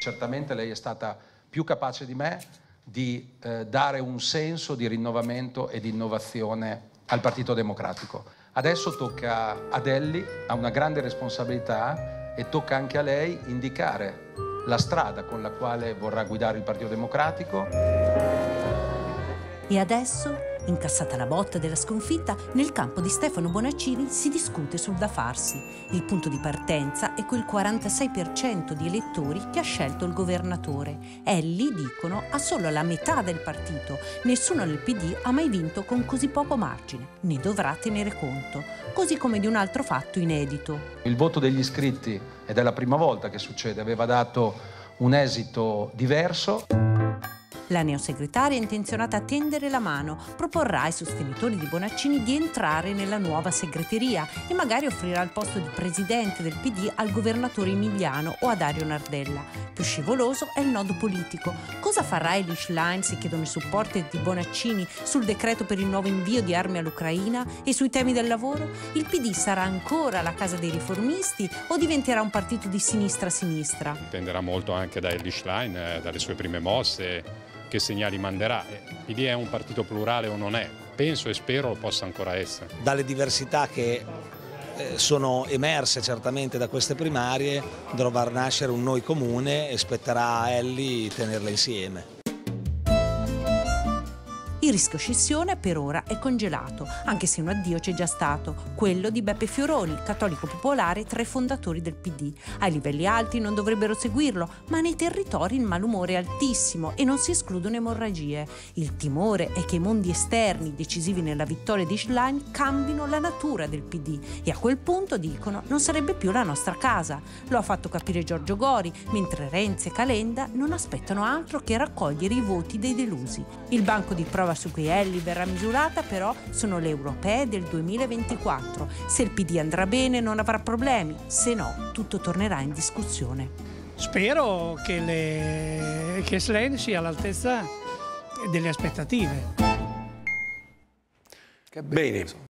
Certamente lei è stata più capace di me di eh, dare un senso di rinnovamento e di innovazione al Partito Democratico. Adesso tocca ad Elli, ha una grande responsabilità e tocca anche a lei indicare la strada con la quale vorrà guidare il Partito Democratico. E adesso Incassata la botta della sconfitta, nel campo di Stefano Bonaccini si discute sul da farsi. Il punto di partenza è quel 46% di elettori che ha scelto il governatore. Elli, dicono, ha solo la metà del partito. Nessuno nel PD ha mai vinto con così poco margine. Ne dovrà tenere conto. Così come di un altro fatto inedito. Il voto degli iscritti, ed è la prima volta che succede, aveva dato un esito diverso. La neosegretaria è intenzionata a tendere la mano, proporrà ai sostenitori di Bonaccini di entrare nella nuova segreteria e magari offrirà il posto di presidente del PD al governatore Emiliano o a Dario Nardella. Più scivoloso è il nodo politico. Cosa farà Elish Line se chiedono i supporti di Bonaccini sul decreto per il nuovo invio di armi all'Ucraina e sui temi del lavoro? Il PD sarà ancora la casa dei riformisti o diventerà un partito di sinistra-sinistra? Dipenderà molto anche da Elish Line, eh, dalle sue prime mosse che segnali manderà. Il PD è un partito plurale o non è? Penso e spero lo possa ancora essere. Dalle diversità che eh, sono emerse certamente da queste primarie dovrà nascere un noi comune e spetterà a Elli tenerle insieme. Il rischio scissione per ora è congelato, anche se un addio c'è già stato, quello di Beppe Fioroni, cattolico popolare tra i fondatori del PD. Ai livelli alti non dovrebbero seguirlo, ma nei territori il malumore è altissimo e non si escludono emorragie. Il timore è che i mondi esterni decisivi nella vittoria di Schlein cambino la natura del PD e a quel punto, dicono, non sarebbe più la nostra casa. Lo ha fatto capire Giorgio Gori, mentre Renzi e Calenda non aspettano altro che raccogliere i voti dei delusi. Il banco di prova su cui Elli verrà misurata però sono le europee del 2024. Se il PD andrà bene non avrà problemi, se no tutto tornerà in discussione. Spero che, le... che Slen sia all'altezza delle aspettative. Bene,